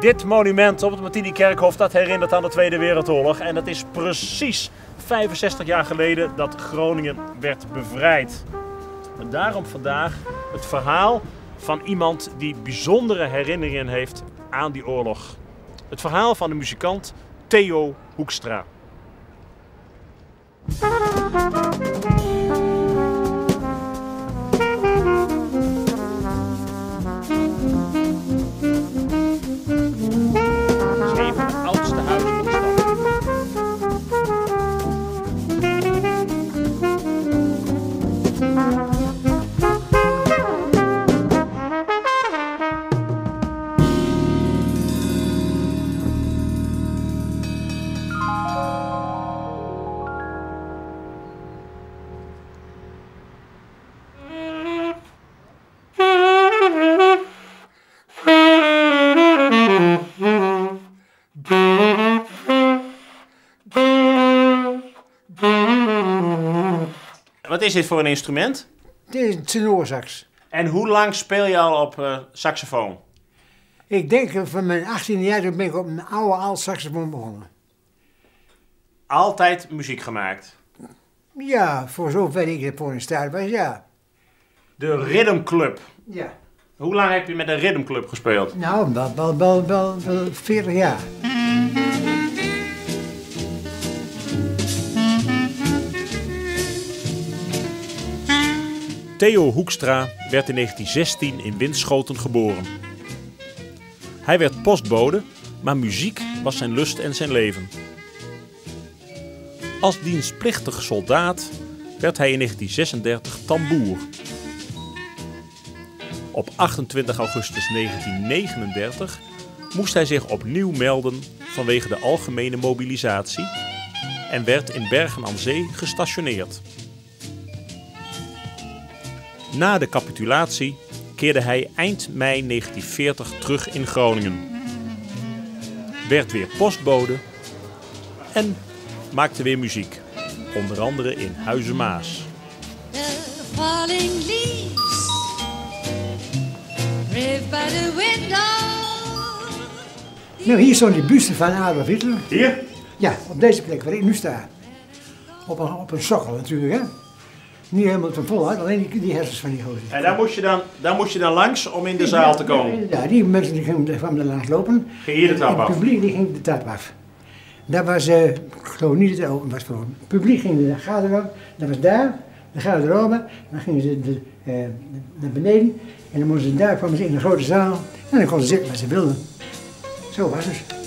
Dit monument op het Martini-kerkhof dat herinnert aan de Tweede Wereldoorlog. En het is precies 65 jaar geleden dat Groningen werd bevrijd. En daarom vandaag het verhaal van iemand die bijzondere herinneringen heeft aan die oorlog. Het verhaal van de muzikant Theo Hoekstra. Wat is dit voor een instrument? Dit is een tenorsax. En hoe lang speel je al op eh, saxofoon? Ik denk van mijn 18e jaar toen ben ik op een oude alt saxofoon begonnen. Altijd muziek gemaakt. Ja, voor zover ik ervoor in staat was, ja. De Rhythm Club. Ja. Hoe lang heb je met de Rhythm Club gespeeld? Nou, wel, wel, wel, wel, wel 40 jaar. Theo Hoekstra werd in 1916 in Winschoten geboren. Hij werd postbode, maar muziek was zijn lust en zijn leven. Als dienstplichtig soldaat werd hij in 1936 tamboer. Op 28 augustus 1939 moest hij zich opnieuw melden vanwege de algemene mobilisatie en werd in Bergen aan Zee gestationeerd. Na de capitulatie keerde hij eind mei 1940 terug in Groningen. Werd weer postbode en maakte weer muziek, onder andere in Huizen Maas. The falling leaves, ripped by the window. Nou, hier stond die buste van Adolf Hitler. Hier? Ja, op deze plek waar ik nu sta. Op een, op een sokkel natuurlijk, hè. Niet helemaal van voluit, alleen die, die hersens van die gozer. En daar moest, je dan, daar moest je dan langs om in de zaal te Ja, komen. inderdaad, die mensen die gingen, kwamen er langs lopen. Ging hier de trap af? Het publiek die ging de trap af. Dat was, eh, ik geloof niet dat het open was voor. Het publiek ging de garderobe, dat was daar, de garderobe. Dan gingen ze de, eh, naar beneden en dan moesten ze daar, kwamen ze in de grote zaal. En dan konden ze zitten waar ze wilden. Zo was het.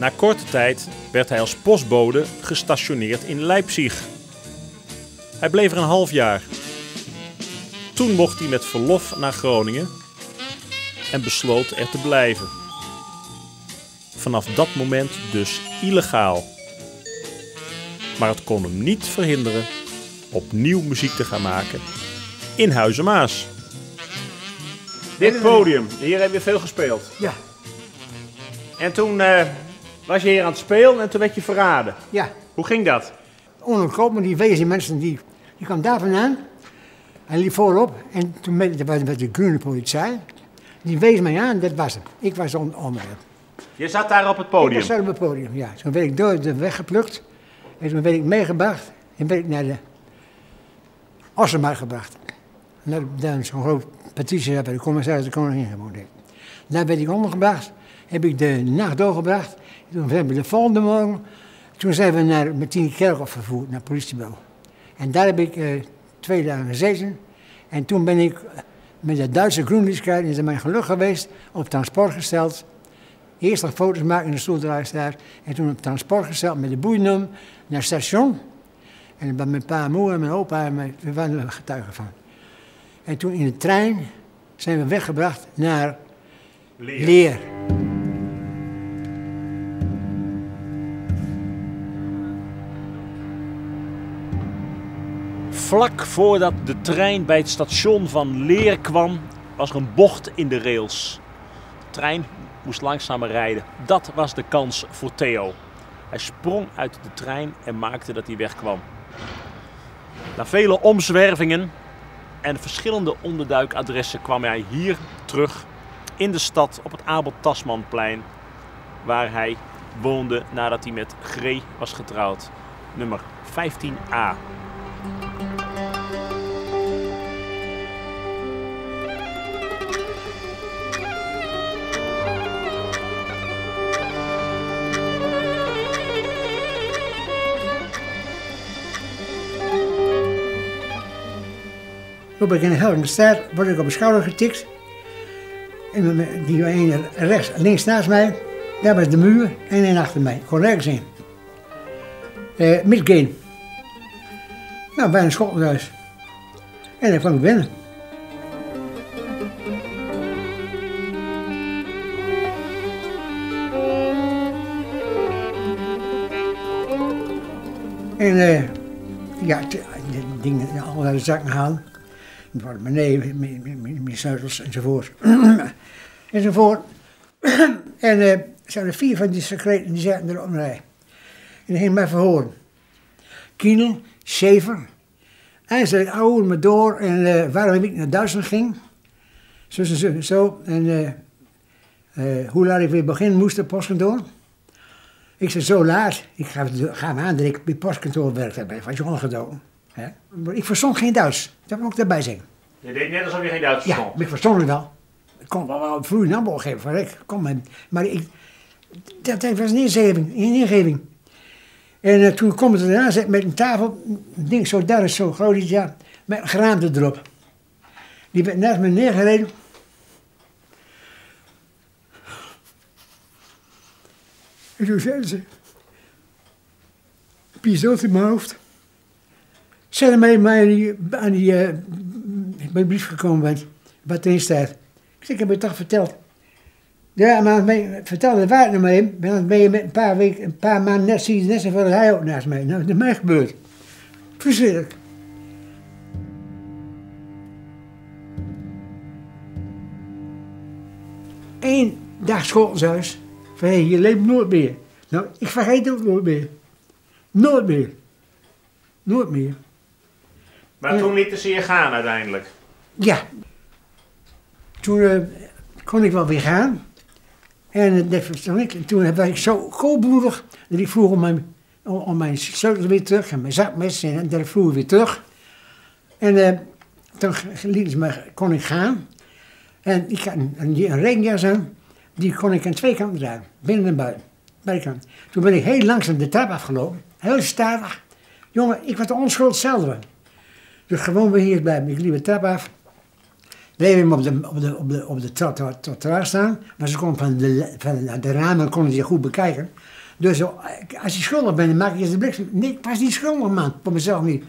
Na korte tijd werd hij als postbode gestationeerd in Leipzig. Hij bleef er een half jaar. Toen mocht hij met verlof naar Groningen en besloot er te blijven. Vanaf dat moment dus illegaal. Maar het kon hem niet verhinderen opnieuw muziek te gaan maken in Huizen Maas. Dit podium, hier heb je veel gespeeld. Ja, En toen eh, was je hier aan het spelen en toen werd je verraden. ja. Hoe ging dat? Onontkomen, die wezen die mensen, die, die kwam daar vandaan. Hij liep voorop en toen met, was met de groene politie. Die wees mij aan, dat was hem. Ik was on, onder. Je zat daar op het Ik podium. was op het podium, ja. Toen werd ik door de weg geplukt. En toen werd ik meegebracht. En werd ik naar de Ossenmarkt gebracht. Naar daar zo'n groot petitie waar de commissaris de koningin gewoond heeft. Daar werd ik ondergebracht. Heb ik de nacht doorgebracht. Toen hebben we de volgende morgen. Toen zijn we naar Martini Kerkhof vervoerd, naar het politiebureau. En daar heb ik eh, twee dagen gezeten. En toen ben ik met de Duitse groenlichtskaart, is het mijn geluk geweest, op transport gesteld. Eerst nog foto's maken in de stoeldraaier daar. En toen op transport gesteld met de boeinum naar het station. En bij mijn pa en moeder en mijn opa en mijn, we waren er getuigen van. En toen in de trein zijn we weggebracht naar Leer. Vlak voordat de trein bij het station van Leer kwam, was er een bocht in de rails. De trein moest langzamer rijden. Dat was de kans voor Theo. Hij sprong uit de trein en maakte dat hij wegkwam. Na vele omzwervingen en verschillende onderduikadressen kwam hij hier terug in de stad op het Abel Tasmanplein, waar hij woonde nadat hij met Gree was getrouwd. Nummer 15a. Loop ik in de straat, word ik op mijn schouder getikt. En die ene rechts, links naast mij, daar was de muur en één achter mij. Kon nergens in. Eh Midgame. Nou, bij een schoolhuis. En dan kwam ik binnen. En eh, ja, dingen, allerlei zakken halen. Mijn portemonnee, mijn- sleutels enzovoort. enzovoort. en eh, er zaten vier van die secreten die zaten er op een rij. En die gingen mij verhoren. Kienel, Schever. Hij zei, ouwe me door en eh, waarom ik naar Duitsland ging. Zo, zo, zo. En eh, hoe laat ik weer beginnen moest op postkantoor. Ik zei, zo laat. Ik ga, ga me aan dat ik bij postkantoor werkte. bij Van je ongedoken. Hè? Maar ik verstond geen Duits. Dat moet ik daarbij zeggen. Je deed net alsof je geen Duits Ja, verstond. maar ik verstond het wel. Ik kon wel wel vloeiend antwoord geven. Van, ik, kom maar. maar ik, dat, dat was een ingeving. Een ingeving. En eh, toen kwam het zet met een tafel, een ding zo daar is zo groot, ja, met een geraamte erop. Die werd naast me neergereden. En toen zeiden ze, pistoot in mijn hoofd. Zet hem even aan die, die eh, de brief gekomen bent, wat erin staat. Ik zeg, ik heb het toch verteld. Ja, maar vertel de waarheid maar even. Dan ben je met een paar weken, een paar maanden net, zie je net zoveel als hij ook naast mij. Nou, dat is mij gebeurd. Verschrikkelijk. Eén dag schoolhuis. Van, je leeft nooit meer. Nou, ik vergeet het ook nooit meer. Nooit meer. Nooit meer. Maar toen lieten ze je gaan uiteindelijk. Ja. Toen eh, kon ik wel weer gaan. En ik. En toen was ik zo koolbloedig dat ik vroeg om mijn, om, mijn sleutels weer terug en mijn zakmes en dat vroeg weer terug. En eh, toen lieten ze me, kon ik gaan. En ik had een, een, regenjas aan, die kon ik aan twee kanten dragen, binnen en buiten. Toen ben ik heel langzaam de trap afgelopen, heel statig. Jongen, ik was de onschuld zelf. Dus gewoon weer hier blijven. Ik liep de trap af. Bleef hem op de, op de, op de, op de trottoir staan. Maar ze kon van de, van de ramen konden ze goed bekijken. Dus zo, als je schuldig bent, dan maak je de bliksem. Nee, ik was niet schuldig, man. Voor mezelf niet.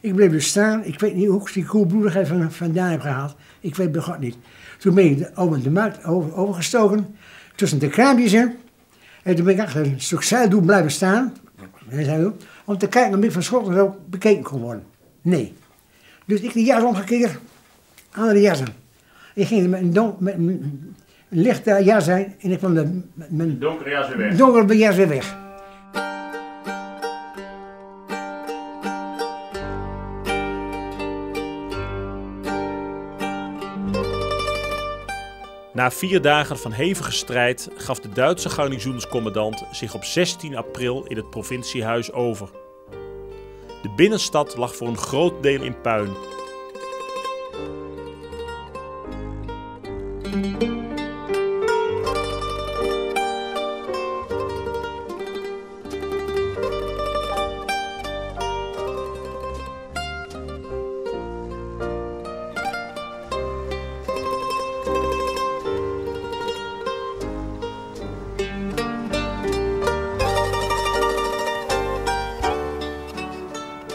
Ik bleef dus staan. Ik weet niet hoe ik die koelbloedigheid van, vandaan heb gehaald. Ik weet bij God niet. Toen ben ik over de markt over, overgestoken. Tussen de kraampjes in. En toen ben ik achter een stuk blijven staan. Om te kijken of ik van schot bekeken kon worden. Nee. Dus ik de jas omgekeerd, andere jas aan. Ik ging met een, don, met een, een lichte jas aan en ik kwam de, met mijn Donkere jas weer weg. donkere jas weer weg. Na vier dagen van hevige strijd gaf de Duitse garnizoenscommandant zich op 16 april in het provinciehuis over. Binnenstad lag voor een groot deel in puin.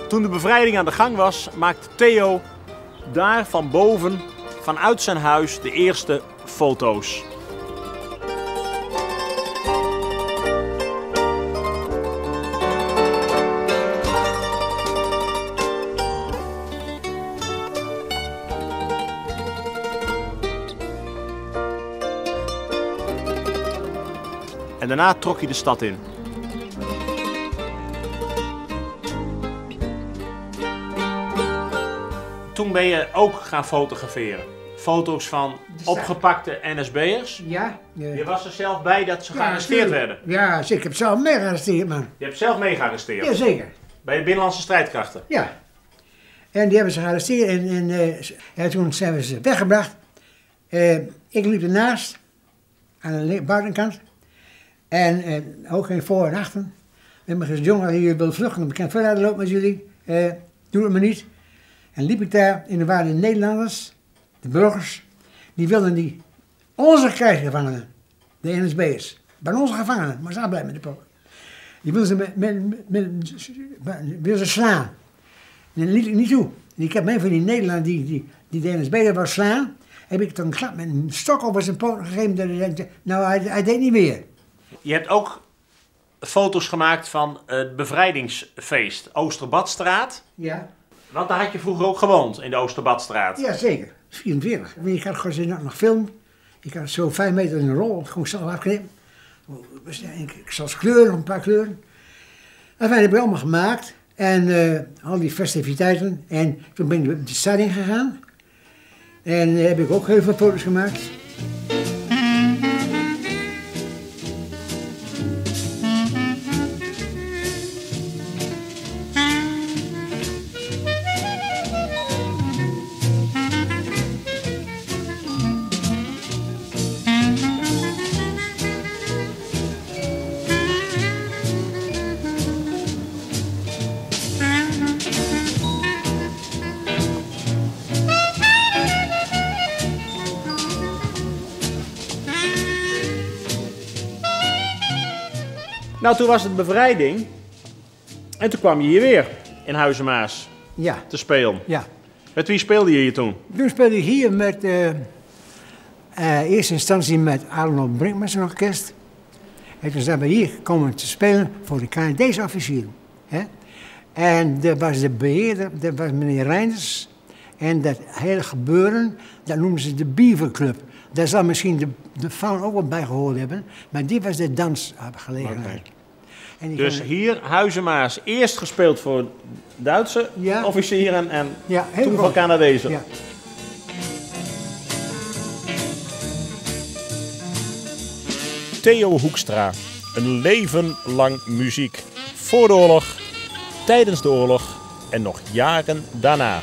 Toen de bevrijding aan de gang was, maakte Theo daar van boven, vanuit zijn huis, de eerste foto's. En daarna trok hij de stad in. Toen ben je ook gaan fotograferen. Foto's van opgepakte NSB'ers. Ja. eh, Je was er zelf bij dat ze ja, gearresteerd tuurlijk. werden. Ja. Ik heb zelf mee gearresteerd, man. Je hebt zelf mee gearresteerd. Jazeker. Bij de Binnenlandse Strijdkrachten. Ja. En die hebben ze gearresteerd en, en ja, toen zijn we ze weggebracht. Eh, ik liep ernaast, aan de buitenkant. En eh, ook geen voor en achter. En me gezegd, jongen, jullie willen vluchten, ik kan verder lopen met jullie. Doe het maar niet. En liep ik daar en er waren de Nederlanders, de burgers, die wilden die, onze krijgsgevangenen, de NSB'ers, bij onze gevangenen, maar ze blijven met de pokken. Die wilden ze met, met, met, met- wilden ze slaan. En dat liet ik niet toe. En ik heb een van die Nederlanders die, die, die de NSB wou slaan, heb ik toch een klap met een stok over zijn poot gegeven. Nou, hij, hij deed niet meer. Je hebt ook foto's gemaakt van het bevrijdingsfeest Oosterbadstraat. Ja. Want daar had je vroeger ook gewoond, in de Oosterbadstraat. Ja, zeker. 44. Ik had gewoon nog film. Ik had zo vijf meter in een rol, gewoon zelf afknippen. Ik, zal kleuren, een paar kleuren. En dat heb ik allemaal gemaakt. En eh, al die festiviteiten. En toen ben ik de stad gegaan. En eh, heb ik ook heel veel foto's gemaakt. Nou, toen was het bevrijding. En toen kwam je hier weer in Huizenmaas Ja, te spelen. ja. Met wie speelde je hier toen? Toen speelde ik hier met, eh eh, eerste instantie met Arnold Brinkmans een orkest. En toen zijn we hier gekomen te spelen voor de Canadese officieren. Hè? En dat was de beheerder, dat was meneer Reinders. En dat hele gebeuren, dat noemden ze de Beaver Club. Daar zal misschien de, de faun ook wat bij gehoord hebben, maar dit was de dansgelegenheid. En die Dus gaan- hier, Huizenmaas, eerst gespeeld voor Duitse Ja. officieren en Ja, toen voor. Canadezen. Ja. Theo Hoekstra. Een leven lang muziek. Voor de oorlog, tijdens de oorlog en nog jaren daarna.